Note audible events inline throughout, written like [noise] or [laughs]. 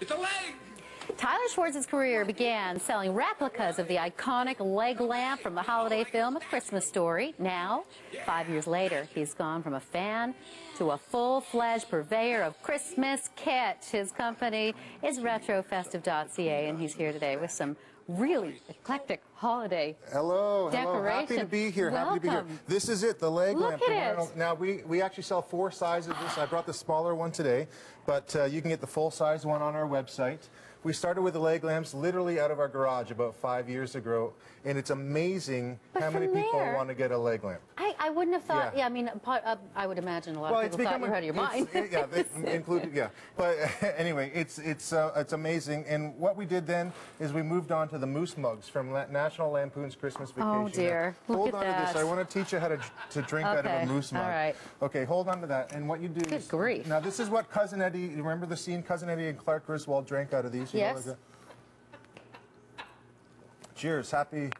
It's a leg! Tyler Schwartz's career began selling replicas of the iconic leg lamp from the holiday film A Christmas Story. Now, five years later, he's gone from a fan to a full-fledged purveyor of Christmas kitsch. His company is retrofestive.ca, and he's here today with some really eclectic holiday Hello, hello. Happy to be here. Happy to be here. Welcome. This is it, the leg Look lamp. at it. Now we we actually sell four sizes of this. I brought the smaller one today, but uh, you can get the full size one on our website. We started with the leg lamps literally out of our garage about five years ago, and it's amazing But how many from people there- want to get a leg lamp. I, I wouldn't have thought, Yeah. yeah, I mean, part- uh, I would imagine a lot Well, of people thought you were out of your mind. [laughs] it's- yeah, included, yeah. But [laughs] anyway, it's it's uh, it's amazing. And what we did then is we moved on to the moose mugs from La- National Lampoon's Christmas Vacation. Oh, dear. Now, hold on to this. I want to teach you how to to drink out of a moose mug. all right. Okay, hold on to that. And what you do Good is grief. now this is what Cousin Eddie. You remember the scene? Cousin Eddie and Clark Griswold drank out of these. You know, Yes. like that? Cheers. Happy.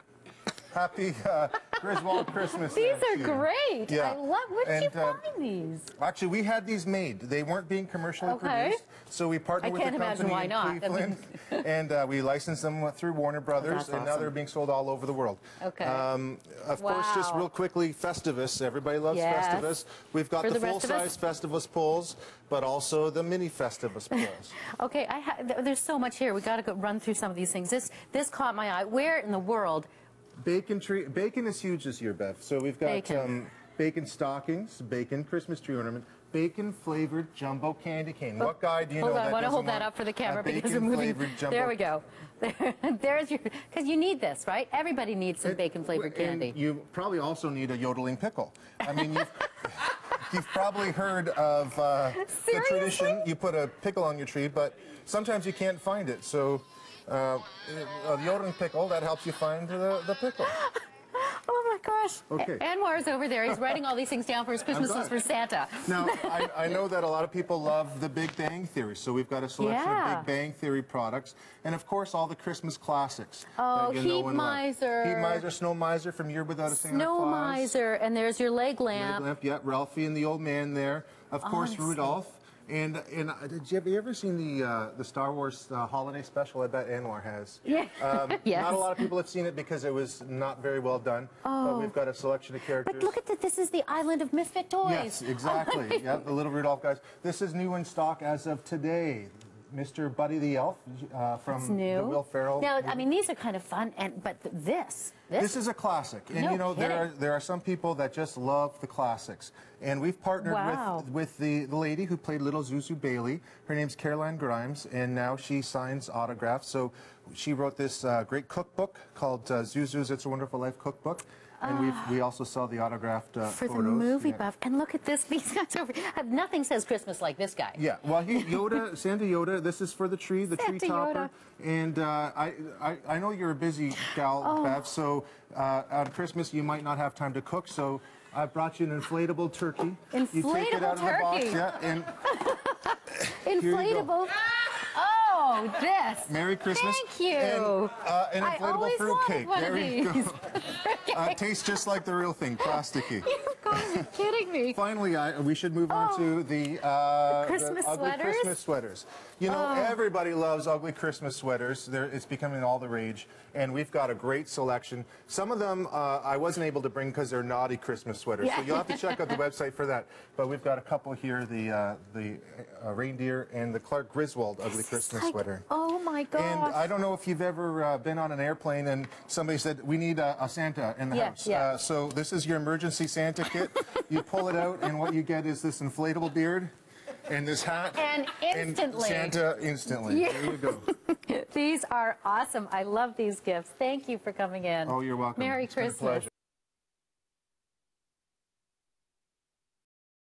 Happy uh, Griswold Christmas. These are great. Yeah. I love, where did And, you uh, find these? Actually, we had these made. They weren't being commercially Okay. produced, so we partnered I with a company why in not. Cleveland, [laughs] and uh, we licensed them through Warner Brothers, and now they're being sold all over the world. Okay. Um, of course, just real quickly, Festivus. Everybody loves Yes. Festivus. We've got For the, the rest of us? full-size Festivus poles, but also the mini Festivus [laughs] poles. Okay, I ha- there's so much here. We got to go run through some of these things. This this caught my eye. Where in the world? Bacon tree. Bacon is huge this year, Bev. So we've got Bacon. Um, bacon stockings, bacon Christmas tree ornament, bacon flavored jumbo candy cane. What guy do you hold know on, that I want to hold that up for the camera because flavored [laughs] jumbo There we go. There, [laughs] there's your because you need this, right? Everybody needs some bacon flavored and candy. You probably also need a yodeling pickle. I mean, you've, [laughs] you've probably heard of uh, the tradition. You put a pickle on your tree, but sometimes you can't find it. So, uh, a yodeling pickle that helps you find the, the pickle. [laughs] Oh my gosh! Okay. A- Anwar's over there. He's writing all these things down for his Christmas done. list for Santa. Now, [laughs] I, I know that a lot of people love the Big Bang Theory, so we've got a selection Yeah. of Big Bang Theory products, and of course all the Christmas classics. Oh, that you know Heat and love. Miser. Heat Miser, Snow Miser from Year Without a Santa Snow Claus. miser, and there's your leg lamp. Leg lamp. lamp, yeah, Ralphie and the old man there. Of course, Honestly. Rudolph. And and uh, did you, have you ever seen the uh, the Star Wars uh, holiday special? I bet Anwar has. [laughs] Yeah. Um, [laughs] Yes. Not a lot of people have seen it because it was not very well done. Oh. But we've got a selection of characters. But look at this. This is the island of misfit toys. Yes, exactly. [laughs] yeah, the little Rudolph guys. This is new in stock as of today. Mr. Buddy the Elf uh, from new. the Will Ferrell. Now, movie. I mean, these are kind of fun, and but th- this, this, This is a classic, and No you know there are there are some people that just love the classics, and we've partnered Wow. with with the, the lady who played Little Zuzu Bailey. Her name's Karolyn Grimes, and now she signs autographs. So she wrote this uh, great cookbook called uh, Zuzu's It's a Wonderful Life cookbook, and we we also saw the autographed uh, for the movie Yeah. buff. And look at this. [laughs] These guys over. Nothing says Christmas like this guy. Yeah, well, he, Yoda, [laughs] Santa Yoda. This is for the tree, the tree Santa topper. And uh, I, I, I know you're a busy gal, Oh. Bev. So uh, on Christmas you might not have time to cook. So I brought you an inflatable turkey. you take it Inflatable out of the box, turkey. yeah. [laughs] And. Inflatable. Oh, this. Merry Christmas. Thank you. And, uh, an I inflatable always fruit one there of you these. go. Uh, tastes just like the real thing, plasticky. You've got to be kidding me. Finally, I, we should move on to the, uh, Christmas the ugly sweaters? Christmas sweaters. You know, everybody loves ugly Christmas sweaters. They're, it's becoming all the rage, and we've got a great selection. Some of them uh, I wasn't able to bring because they're naughty Christmas sweaters, so you'll have to check out the [laughs] website for that. But we've got a couple here: the uh, the uh, reindeer and the Clark Griswold ugly It's Christmas like- sweater. Oh my gosh. And I don't know if you've ever uh, been on an airplane and somebody said, we need a, a Santa in the Yeah, house. yeah. Uh, so this is your emergency Santa kit. you pull it out and what you get is this inflatable beard and this hat. And instantly. Santa instantly. Yeah. There you go. [laughs] These are awesome. I love these gifts. Thank you for coming in. Oh, you're welcome. Merry It's Christmas.